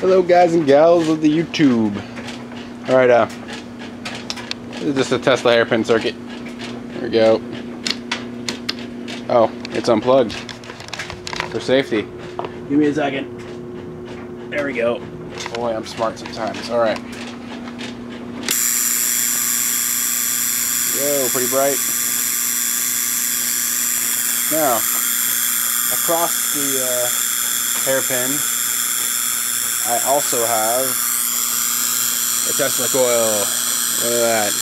Hello guys and gals of the YouTube. Alright, uh, this is just a Tesla hairpin circuit. There we go. Oh, it's unplugged. For safety. Give me a second. There we go. Boy, I'm smart sometimes. Alright. Whoa, pretty bright. Now, across the uh, hairpin, I also have a Tesla coil. Look at that.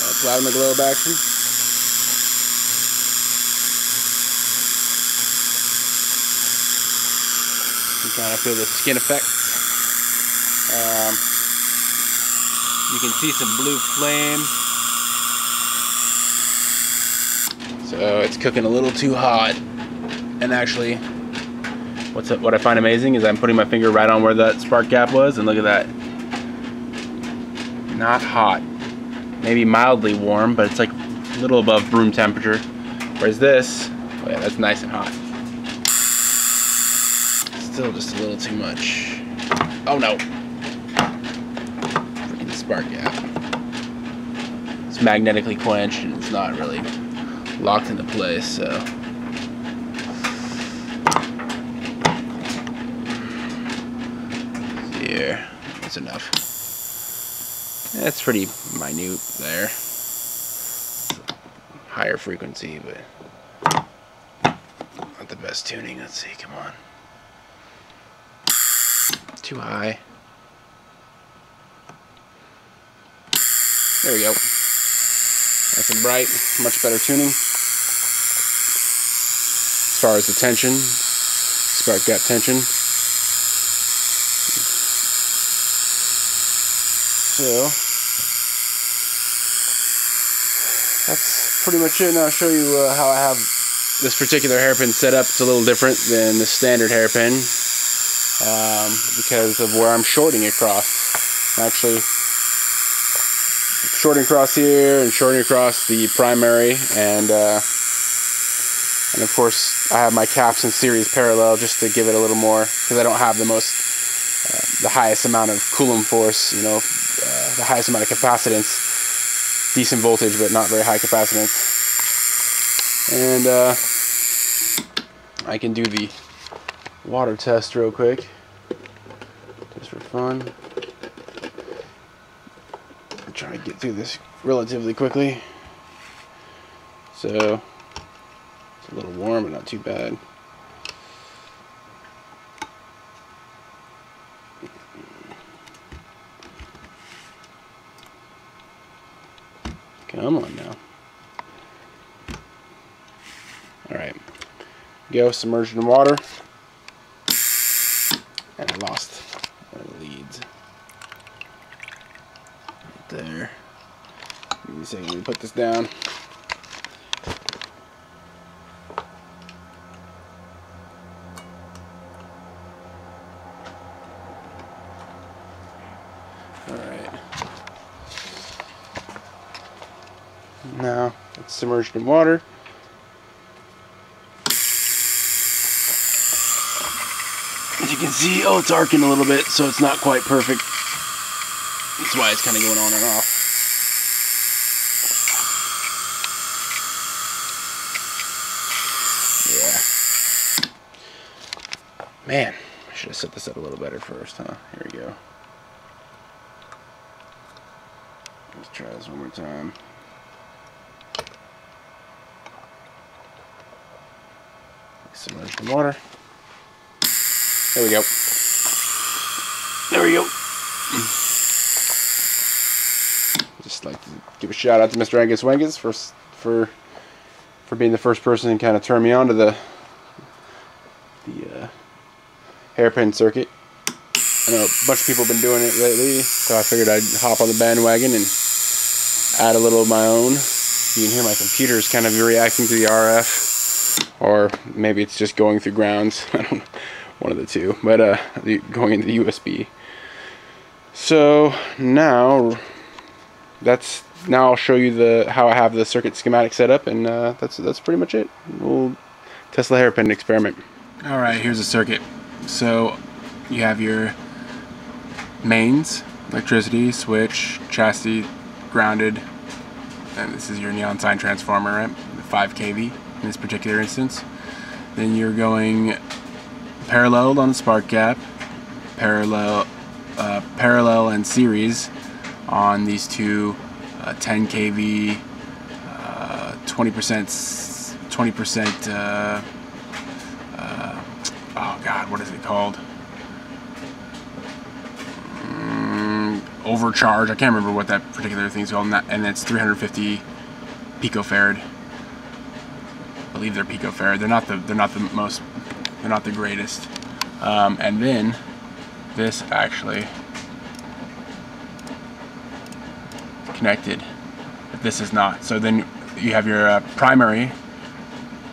That's plasma globe action. You kind of feel the skin effect. Um, you can see some blue flame. So it's cooking a little too hot. And actually, what's what I find amazing is I'm putting my finger right on where that spark gap was, and look at that. Not hot. Maybe mildly warm, but it's like a little above room temperature. Whereas this, oh yeah, that's nice and hot. Still just a little too much. Oh no. Freaking spark gap. It's magnetically quenched and it's not really locked into place, so. Here, that's enough. That's pretty minute there. Higher frequency, but not the best tuning. Let's see, come on. Too high. There we go. Nice and bright, much better tuning. Far as the tension, spark gap tension. So, that's pretty much it. Now I'll show you uh, how I have this particular hairpin set up. It's a little different than the standard hairpin um, because of where I'm shorting across. I'm actually, shorting across here and shorting across the primary and uh, and of course I have my caps in series parallel just to give it a little more because I don't have the most uh, the highest amount of Coulomb force you know uh, the highest amount of capacitance. Decent voltage but not very high capacitance. And uh, I can do the water test real quick. Just for fun. I try to get through this relatively quickly. So, it's a little warm, but not too bad. Come on now. Alright. Go submerged in water. And I lost one of the leads there. Give me let me put this down. Alright. Now it's submerged in water. As you can see, oh, it's arcing a little bit, so it's not quite perfect. That's why it's kind of going on and off. Yeah. Man, I should have set this up a little better first, huh? Here we go. Let's try this one more time. Submerged in water. There we go. There we go. Just like to give a shout out to Mr. Angus Wengus for for for being the first person to kind of turn me on to the the uh, hairpin circuit. I know a bunch of people have been doing it lately, so I figured I'd hop on the bandwagon and add a little of my own. You can hear my computer is kind of reacting to the RF, or maybe it's just going through grounds. I don't know one of the two, but uh, going into the USB. So now that's now I'll show you the how I have the circuit schematic set up, and uh, that's that's pretty much it. We'll Tesla hairpin experiment. All right, here's the circuit. So you have your mains, electricity, switch, chassis, grounded, and this is your neon sign transformer, right? 5 kV in this particular instance. Then you're going parallel on the spark gap, parallel, uh, parallel and series on these two uh, 10 kV, 20% 20% uh, uh, oh god, what is it called? Overcharge. I can't remember what that particular thing's called, and, that, and it's 350 picofarad. I believe they're picofarad. They're not the they're not the most they're not the greatest. Um, and then this actually connected, but this is not. So then you have your uh, primary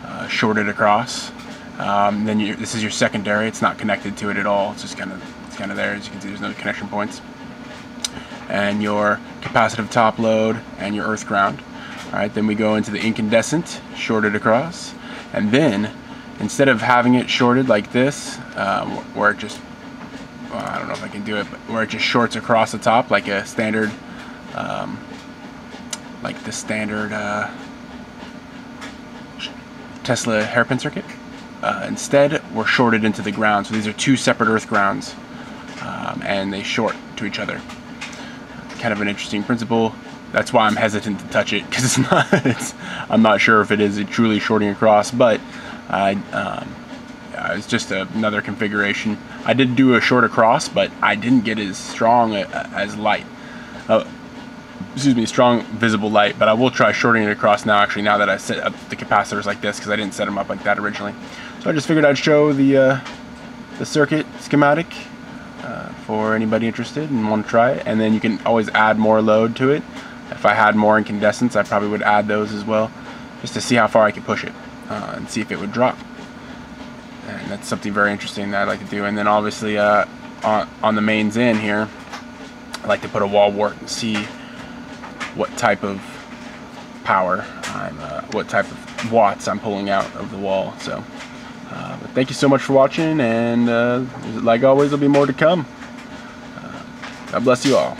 uh, shorted across. Um, then you, this is your secondary. It's not connected to it at all. It's just kind of it's kind of there. As you can see, there's no connection points. And your capacitive top load and your earth ground. All right. Then we go into the incandescent, shorted across, and then instead of having it shorted like this, um, where it just well, I don't know if I can do it, but where it just shorts across the top like a standard, um, like the standard uh, Tesla hairpin circuit. Uh, instead, we're shorted into the ground. So these are two separate earth grounds, um, and they short to each other. Kind of an interesting principle. That's why I'm hesitant to touch it because it's not. It's, I'm not sure if it is a truly shorting across, but I. Um, yeah, it's just a, another configuration. I did do a short across, but I didn't get as strong a, as light. Uh, excuse me, strong visible light, but I will try shorting it across now actually now that I set up the capacitors like this because I didn't set them up like that originally. So I just figured I'd show the, uh, the circuit schematic for anybody interested and want to try it. And then you can always add more load to it. If I had more incandescents, I probably would add those as well just to see how far I could push it uh, and see if it would drop. And that's something very interesting that I like to do. And then obviously uh, on, on the mains in here, I like to put a wall wart and see what type of power I'm, uh, what type of watts I'm pulling out of the wall. So, uh, but thank you so much for watching, and uh, like always, there'll be more to come. God bless you all.